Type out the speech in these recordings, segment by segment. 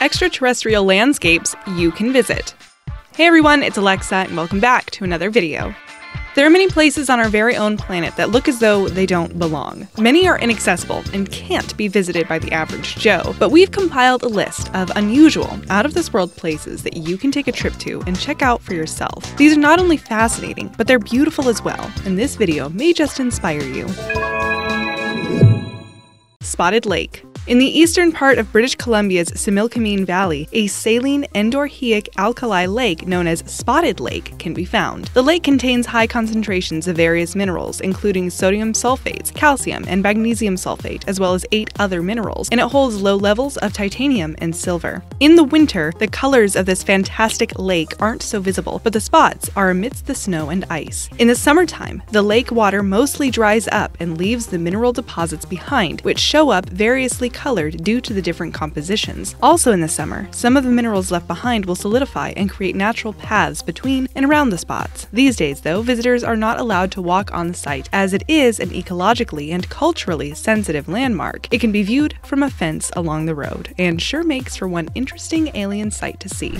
extraterrestrial landscapes you can visit. Hey everyone, it's Alexa, and welcome back to another video. There are many places on our very own planet that look as though they don't belong. Many are inaccessible and can't be visited by the average Joe, but we've compiled a list of unusual, out of this world places that you can take a trip to and check out for yourself. These are not only fascinating, but they're beautiful as well, and this video may just inspire you. Spotted Lake. In the eastern part of British Columbia's Similkameen Valley, a saline endorheic alkali lake known as Spotted Lake can be found. The lake contains high concentrations of various minerals, including sodium sulfates, calcium, and magnesium sulfate, as well as eight other minerals, and it holds low levels of titanium and silver. In the winter, the colors of this fantastic lake aren't so visible, but the spots are amidst the snow and ice. In the summertime, the lake water mostly dries up and leaves the mineral deposits behind, which show up variously colored due to the different compositions. Also in the summer, some of the minerals left behind will solidify and create natural paths between and around the spots. These days, though, visitors are not allowed to walk on the site as it is an ecologically and culturally sensitive landmark. It can be viewed from a fence along the road and sure makes for one interesting alien sight to see.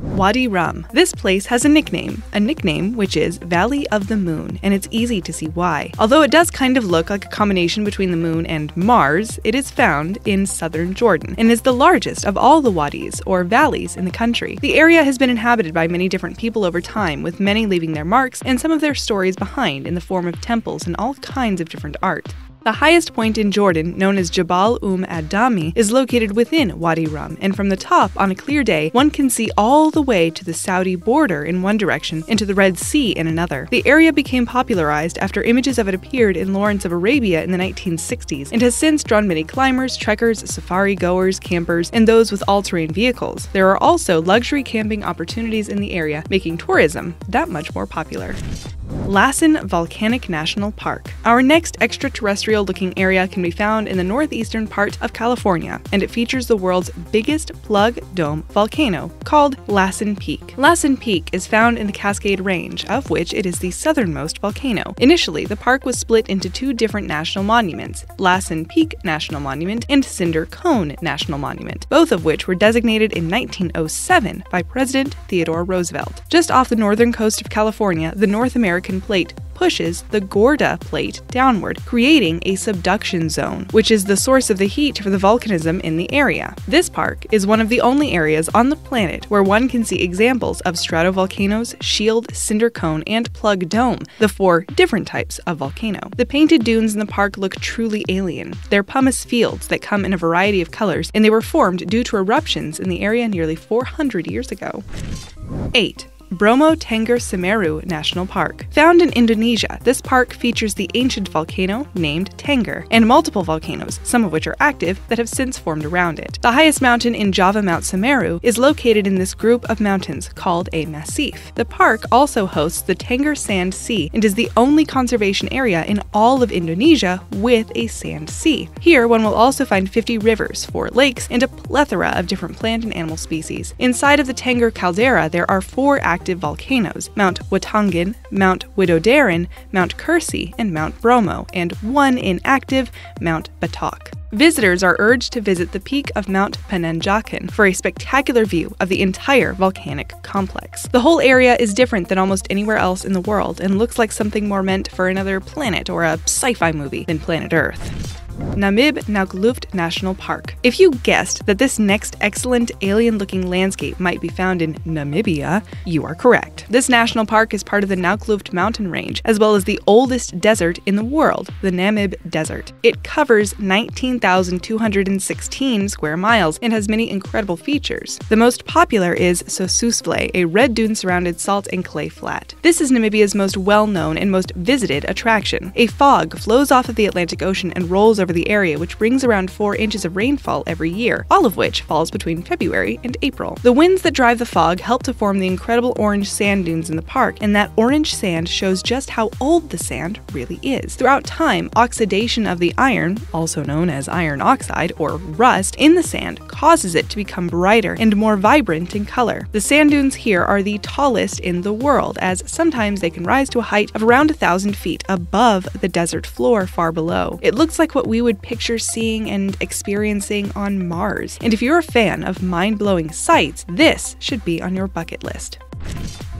Wadi Rum. This place has a nickname, a nickname which is Valley of the Moon, and it's easy to see why. Although it does kind of look like a combination between the moon and Mars, it is found in southern Jordan and is the largest of all the wadis, or valleys, in the country. The area has been inhabited by many different people over time, with many leaving their marks and some of their stories behind in the form of temples and all kinds of different art. The highest point in Jordan, known as Jabal Um ad Dami, is located within Wadi Rum, and from the top, on a clear day, one can see all the way to the Saudi border in one direction and to the Red Sea in another. The area became popularized after images of it appeared in Lawrence of Arabia in the 1960s and has since drawn many climbers, trekkers, safari goers, campers, and those with all terrain vehicles. There are also luxury camping opportunities in the area, making tourism that much more popular. Lassen Volcanic National Park. Our next extraterrestrial looking area can be found in the northeastern part of California, and it features the world's biggest plug dome volcano called Lassen Peak. Lassen Peak is found in the Cascade Range, of which it is the southernmost volcano. Initially, the park was split into two different national monuments Lassen Peak National Monument and Cinder Cone National Monument, both of which were designated in 1907 by President Theodore Roosevelt. Just off the northern coast of California, the North American plate pushes the Gorda plate downward, creating a subduction zone, which is the source of the heat for the volcanism in the area. This park is one of the only areas on the planet where one can see examples of stratovolcanoes, shield, cinder cone, and plug dome, the four different types of volcano. The painted dunes in the park look truly alien. They're pumice fields that come in a variety of colors, and they were formed due to eruptions in the area nearly 400 years ago. 8. Bromo Tengger Semeru National Park. Found in Indonesia, this park features the ancient volcano named Tengger and multiple volcanoes, some of which are active, that have since formed around it. The highest mountain in Java, Mount Semeru, is located in this group of mountains called a massif. The park also hosts the Tengger Sand Sea and is the only conservation area in all of Indonesia with a sand sea. Here, one will also find 50 rivers, four lakes, and a plethora of different plant and animal species. Inside of the Tengger caldera, there are four active active volcanoes Mount Watangan, Mount Widodaren, Mount Kursi, and Mount Bromo, and one inactive, Mount Batok. Visitors are urged to visit the peak of Mount Penanjakan for a spectacular view of the entire volcanic complex. The whole area is different than almost anywhere else in the world and looks like something more meant for another planet or a sci fi movie than planet Earth. Namib Naukluft National Park. If you guessed that this next excellent alien looking landscape might be found in Namibia, you are correct. This national park is part of the Naukluft mountain range, as well as the oldest desert in the world, the Namib Desert. It covers 19,216 square miles and has many incredible features. The most popular is Sossusvlei, a red dune surrounded salt and clay flat. This is Namibia's most well known and most visited attraction. A fog flows off of the Atlantic Ocean and rolls over the area, which brings around 4 inches of rainfall every year, all of which falls between February and April. The winds that drive the fog help to form the incredible orange sand dunes in the park, and that orange sand shows just how old the sand really is. Throughout time, oxidation of the iron, also known as iron oxide or rust, in the sand causes it to become brighter and more vibrant in color. The sand dunes here are the tallest in the world, as sometimes they can rise to a height of around a thousand feet above the desert floor far below. It looks like what we would picture seeing and experiencing on Mars. And if you're a fan of mind blowing sights, this should be on your bucket list.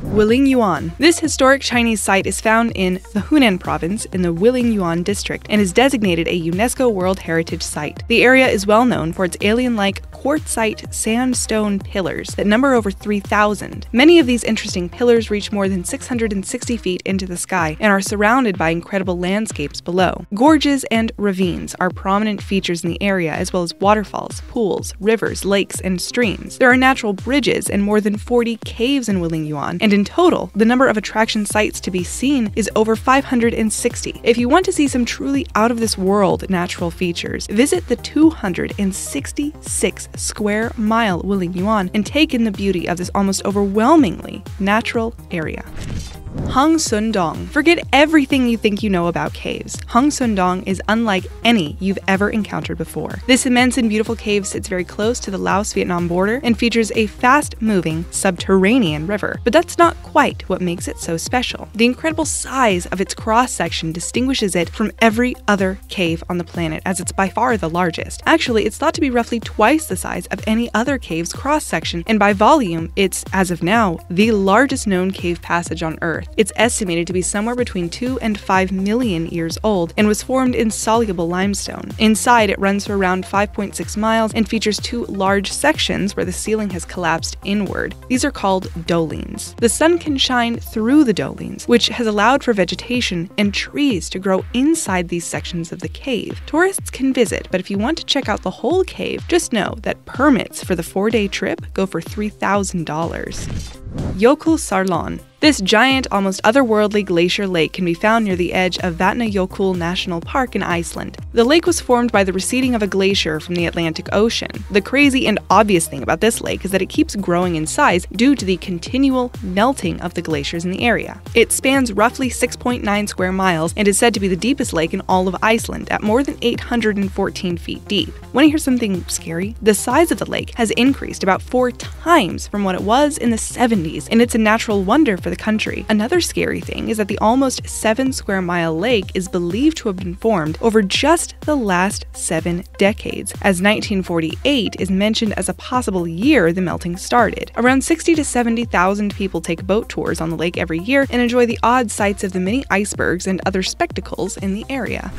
Yuan. This historic Chinese site is found in the Hunan province in the Wuling Yuan district and is designated a UNESCO World Heritage Site. The area is well known for its alien like quartzite sandstone pillars that number over 3,000. Many of these interesting pillars reach more than 660 feet into the sky and are surrounded by incredible landscapes below. Gorges and ravines are prominent features in the area, as well as waterfalls, pools, rivers, lakes, and streams. There are natural bridges and more than 40 caves in Wuling Yuan, and in total, the number of attraction sites to be seen is over 560. If you want to see some truly out of this world natural features, visit the 266 square mile Yuan and take in the beauty of this almost overwhelmingly natural area. Hang Son Doong. Forget everything you think you know about caves. Hang Son Doong is unlike any you've ever encountered before. This immense and beautiful cave sits very close to the Laos Vietnam border and features a fast moving subterranean river. But that's not quite what makes it so special. The incredible size of its cross section distinguishes it from every other cave on the planet, as it's by far the largest. Actually, it's thought to be roughly twice the size of any other cave's cross section, and by volume, it's, as of now, the largest known cave passage on Earth. It's estimated to be somewhere between 2 and 5 million years old and was formed in soluble limestone. Inside, it runs for around 5.6 miles and features two large sections where the ceiling has collapsed inward. These are called dolines. The sun can shine through the dolines, which has allowed for vegetation and trees to grow inside these sections of the cave. Tourists can visit, but if you want to check out the whole cave, just know that permits for the four day trip go for $3,000. Jökulsárlón this giant, almost otherworldly glacier lake can be found near the edge of Vatnajökull National Park in Iceland. The lake was formed by the receding of a glacier from the Atlantic Ocean. The crazy and obvious thing about this lake is that it keeps growing in size due to the continual melting of the glaciers in the area. It spans roughly 6.9 square miles and is said to be the deepest lake in all of Iceland at more than 814 feet deep. Want to hear something scary? The size of the lake has increased about four times from what it was in the 70s, and it's a natural wonder for the country. Another scary thing is that the almost 7 square mile lake is believed to have been formed over just the last seven decades, as 1948 is mentioned as a possible year the melting started. Around 60 to 70,000 people take boat tours on the lake every year and enjoy the odd sights of the many icebergs and other spectacles in the area.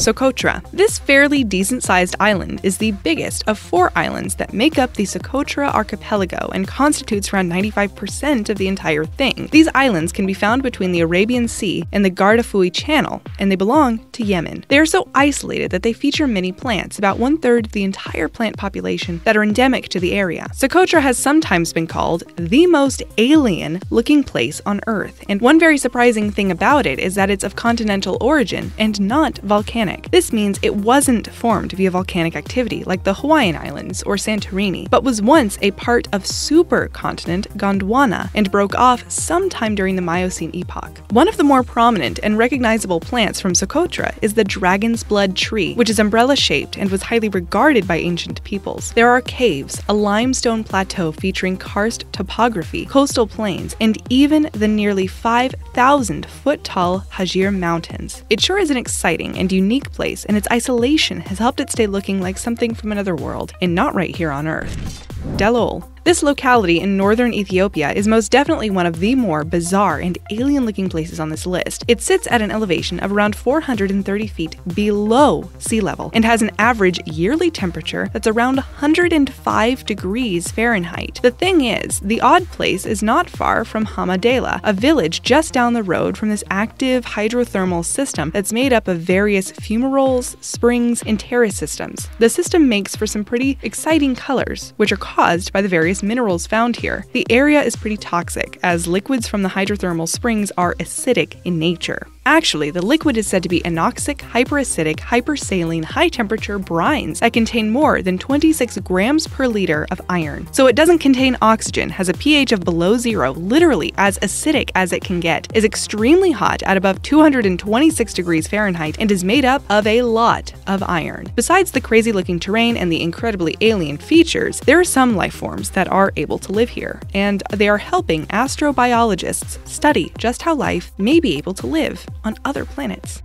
Socotra. This fairly decent sized island is the biggest of four islands that make up the Socotra archipelago and constitutes around 95% of the entire thing. These islands can be found between the Arabian Sea and the Guardafui Channel, and they belong to Yemen. They are so isolated that they feature many plants, about one third of the entire plant population, that are endemic to the area. Socotra has sometimes been called the most alien looking place on Earth, and one very surprising thing about it is that it's of continental origin and not volcanic volcanic. This means it wasn't formed via volcanic activity like the Hawaiian Islands or Santorini, but was once a part of supercontinent Gondwana and broke off sometime during the Miocene epoch. One of the more prominent and recognizable plants from Socotra is the dragon's blood tree, which is umbrella shaped and was highly regarded by ancient peoples. There are caves, a limestone plateau featuring karst topography, coastal plains, and even the nearly 5,000 foot tall Hajir Mountains. It sure is an exciting and unique place, and its isolation has helped it stay looking like something from another world, and not right here on Earth. Dallol this locality in northern Ethiopia is most definitely one of the more bizarre and alien looking places on this list. It sits at an elevation of around 430 feet below sea level and has an average yearly temperature that's around 105 degrees Fahrenheit. The thing is, the odd place is not far from Hamadela, a village just down the road from this active hydrothermal system that's made up of various fumaroles, springs, and terrace systems. The system makes for some pretty exciting colors, which are caused by the various minerals found here. The area is pretty toxic, as liquids from the hydrothermal springs are acidic in nature. Actually, the liquid is said to be anoxic, hyperacidic, hypersaline, high temperature brines that contain more than 26 grams per liter of iron. So it doesn't contain oxygen, has a pH of below zero, literally as acidic as it can get, is extremely hot at above 226 degrees Fahrenheit, and is made up of a lot of iron. Besides the crazy looking terrain and the incredibly alien features, there are some life forms that are able to live here, and they are helping astrobiologists study just how life may be able to live on other planets.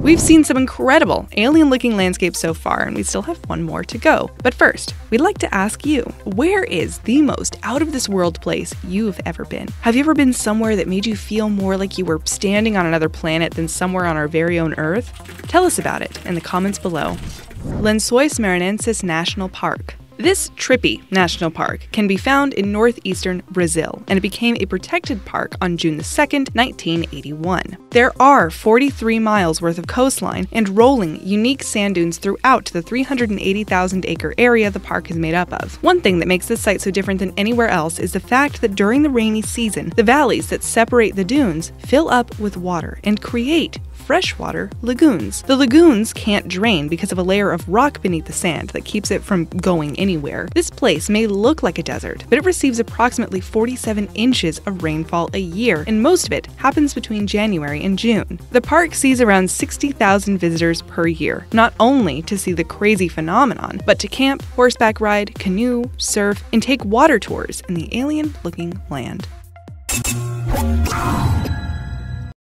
We've seen some incredible alien looking landscapes so far, and we still have one more to go. But first, we'd like to ask you where is the most out of this world place you've ever been? Have you ever been somewhere that made you feel more like you were standing on another planet than somewhere on our very own Earth? Tell us about it in the comments below. Lençóis Maranhenses National Park. This trippy national park can be found in northeastern Brazil, and it became a protected park on June 2, 1981. There are 43 miles worth of coastline and rolling, unique sand dunes throughout the 380,000 acre area the park is made up of. One thing that makes this site so different than anywhere else is the fact that during the rainy season, the valleys that separate the dunes fill up with water and create freshwater lagoons. The lagoons can't drain because of a layer of rock beneath the sand that keeps it from going anywhere. This place may look like a desert, but it receives approximately 47 inches of rainfall a year, and most of it happens between January and June. The park sees around 60,000 visitors per year, not only to see the crazy phenomenon, but to camp, horseback ride, canoe, surf, and take water tours in the alien looking land.